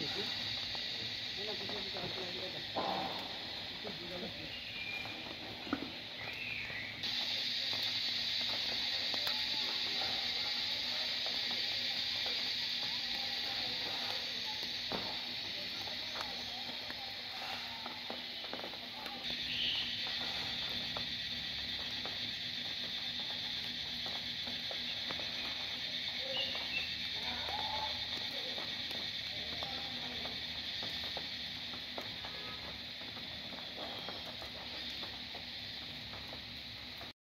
দেখি